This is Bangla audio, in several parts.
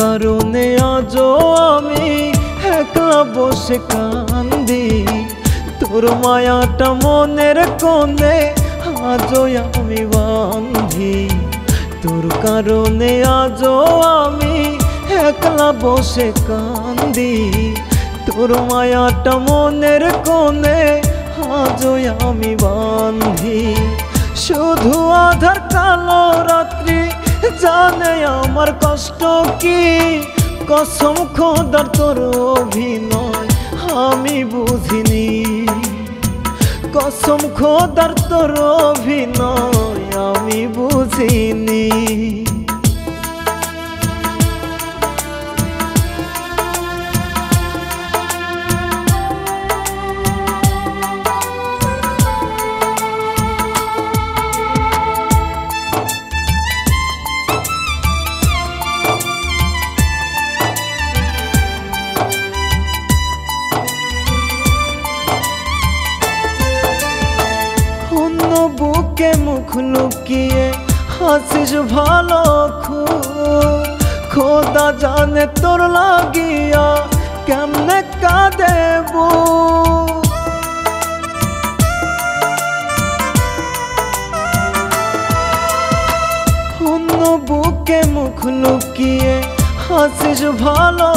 কারণে আজও আমি একলা বসে কান্দি। তোর মায়াটা মনের কোণে আজও আমি বান্ধি তোর কারণে আজও আমি একলা বসে কান্দি। তোর মায়াটা মনের কোণে আজও আমি বান্ধি শুধু আধার কালো রাত্রি জানে আমার কষ্ট কি? কসম খোদার তোর অভিনয় আমি বুঝিনি। কসম খোদার তোর অভিনয় আমি বুঝিনি। বুকে মুখ লুকিয়ে হাসিস ভালো খোদা জানে তোর লাগিয়া কেমনে কাঁদেব? অন্য বুকে মুখ লুকিয়ে হাসিস ভালো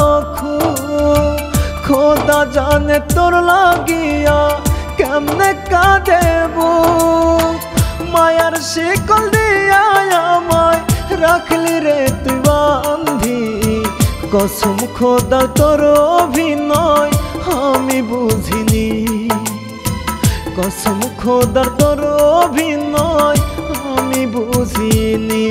খোদা জানে তোর লাগিয়া কেমনে কাঁদেব? মায়ার কসম খোদা তোর অভিনয় আমি বুঝিনি। কসম খোদার তোর অভিনয় আমি বুঝিনি।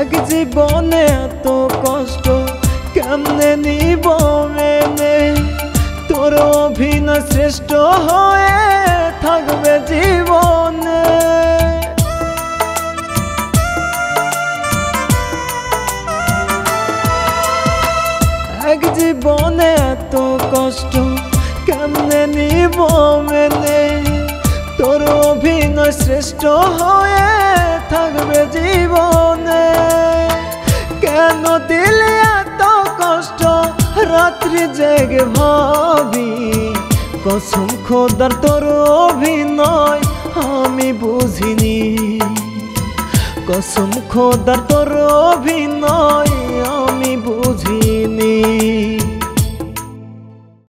এক জীবনে এত কষ্ট কেমনে নিব মেনে? তোর অভিনয় শ্রেষ্ঠ হয়ে থাকবে জীবনে। এক জীবনে এত কষ্ট কেমনে নিব মেনে? তোর অভিনয় শ্রেষ্ঠ হয়ে থাকবে জীবনে। দিলে এত কষ্ট, রাত্রি জেগে ভাবি, কসম খোদার তোর অভিনয় আমি বুঝিনি। কসম খোদার তোর অভিনয়